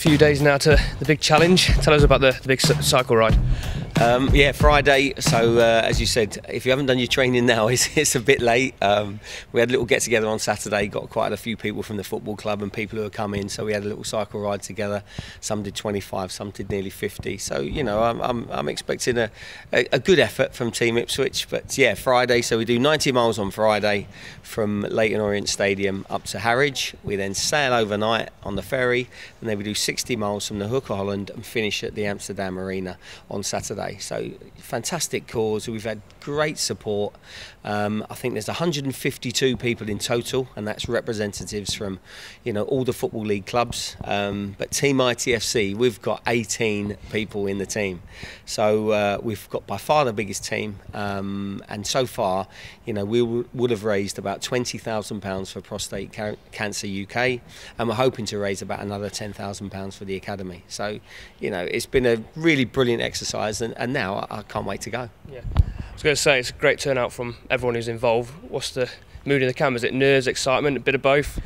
few days now to the big challenge. Tell us about the, the big cycle ride. Um, yeah, Friday. So uh, as you said, if you haven't done your training now, it's, it's a bit late. Um, we had a little get together on Saturday. Got quite a few people from the football club and people who have come in. So we had a little cycle ride together. Some did 25, some did nearly 50. So you know, I'm, I'm, I'm expecting a, a, a, good effort from Team Ipswich. But yeah, Friday. So we do 90 miles on Friday from Leyton Orient Stadium up to Harwich. We then sail overnight on the ferry, and then we do 60 miles from the Hook of Holland and finish at the Amsterdam Arena on Saturday. So fantastic cause. We've had great support. Um, I think there's 152 people in total, and that's representatives from, you know, all the football league clubs. Um, but Team ITFC, we've got 18 people in the team, so uh, we've got by far the biggest team. Um, and so far, you know, we would have raised about 20,000 pounds for Prostate Cancer UK, and we're hoping to raise about another 10,000 pounds for the academy. So, you know, it's been a really brilliant exercise, and, and now I, I can't wait to go. Yeah. I was going to say it's a great turnout from everyone who's involved. What's the mood in the camp? Is it nerves, excitement, a bit of both?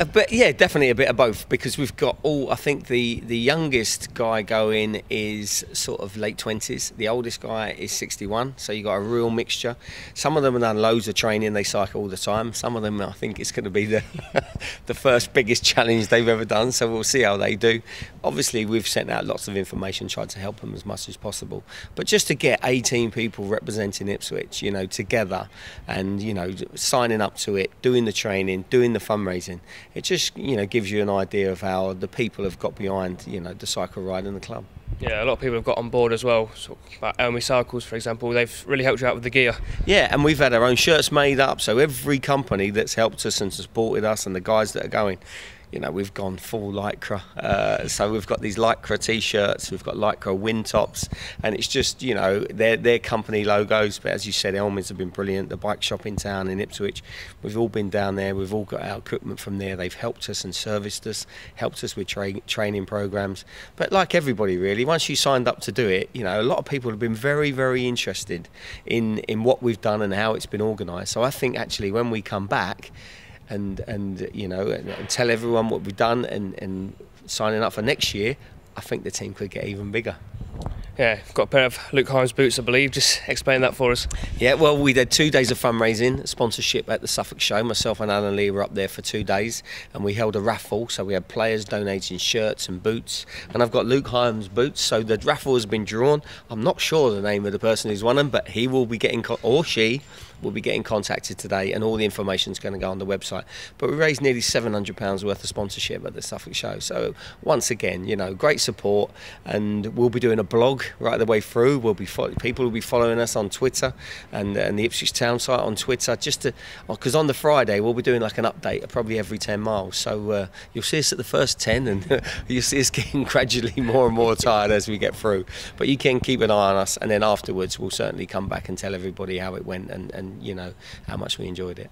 A bit, yeah, definitely a bit of both because we've got all. I think the the youngest guy going is sort of late twenties. The oldest guy is sixty one. So you got a real mixture. Some of them have done loads of training. They cycle all the time. Some of them, I think, it's going to be the the first biggest challenge they've ever done. So we'll see how they do. Obviously, we've sent out lots of information, tried to help them as much as possible. But just to get eighteen people representing Ipswich, you know, together and you know signing up to it, doing the training, doing the fundraising it just you know gives you an idea of how the people have got behind you know the cycle ride in the club. Yeah, a lot of people have got on board as well. So about Elmy Cycles, for example, they've really helped you out with the gear. Yeah, and we've had our own shirts made up. So every company that's helped us and supported us, and the guys that are going, you know, we've gone full lycra. Uh, so we've got these lycra t-shirts, we've got lycra wind tops, and it's just, you know, their their company logos. But as you said, Elmys have been brilliant. The bike shop in town in Ipswich, we've all been down there. We've all got our equipment from there. They've helped us and serviced us, helped us with tra training programs. But like everybody, really, once you signed up to do it, you know, a lot of people have been very, very interested in in what we've done and how it's been organised. So I think actually when we come back and and you know and, and tell everyone what we've done and, and signing up for next year, I think the team could get even bigger. Yeah, got a pair of Luke Hines boots, I believe. Just explain that for us. Yeah, well, we did two days of fundraising, sponsorship at the Suffolk Show. Myself and Alan Lee were up there for two days, and we held a raffle. So we had players donating shirts and boots, and I've got Luke Hines boots. So the raffle has been drawn. I'm not sure the name of the person who's won them, but he will be getting or she will be getting contacted today, and all the information is going to go on the website. But we raised nearly £700 worth of sponsorship at the Suffolk Show. So once again, you know, great support, and we'll be doing a blog right the way through. We'll be people will be following us on Twitter and, and the Ipswich Town site on Twitter, just to because on the Friday we'll be doing like an update probably every 10 miles. So uh, you'll see us at the first 10, and you'll see us getting gradually more and more tired as we get through. But you can keep an eye on us, and then afterwards we'll certainly come back and tell everybody how it went and, you know how much we enjoyed it.